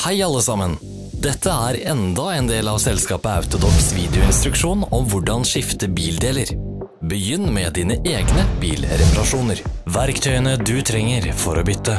Hei alle sammen! Dette er enda en del av selskapet Autodox videoinstruksjon om hvordan skifte bildeler. Begynn med dine egne bilreparasjoner. Verktøyene du trenger for å bytte.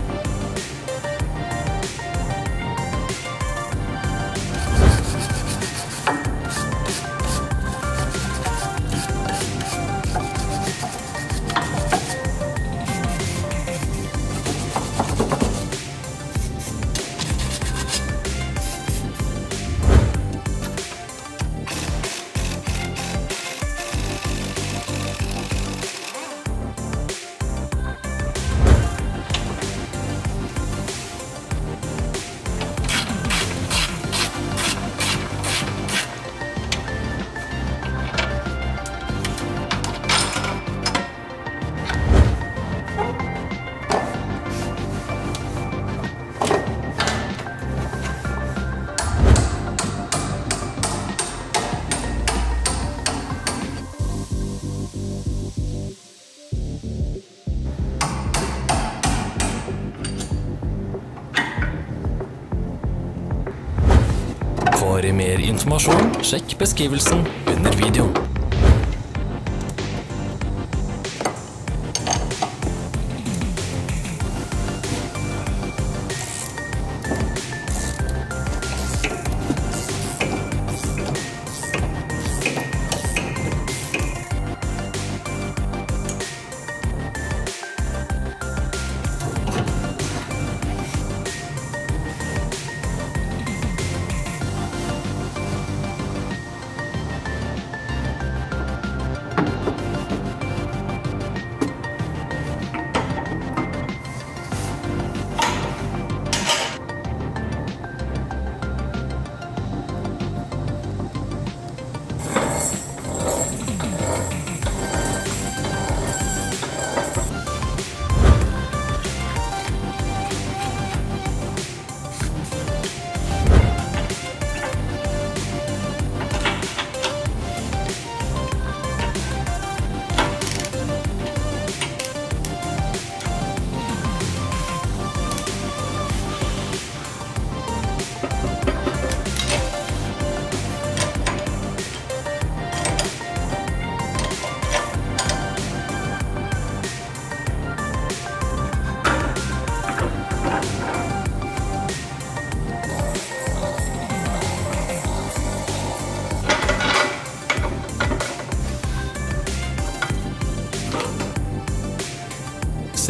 Mer informasjon, sjekk beskrivelsen under videoen.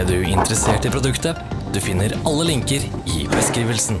Ble du interessert i produktet? Du finner alle linker i beskrivelsen.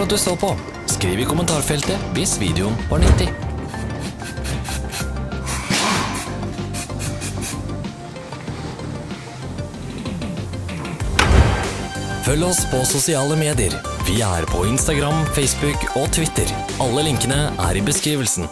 For at du så på. Skriv i kommentarfeltet hvis videoen var nyttig. Følg oss på sosiale medier. Vi er på Instagram, Facebook og Twitter. Alle linkene er i beskrivelsen.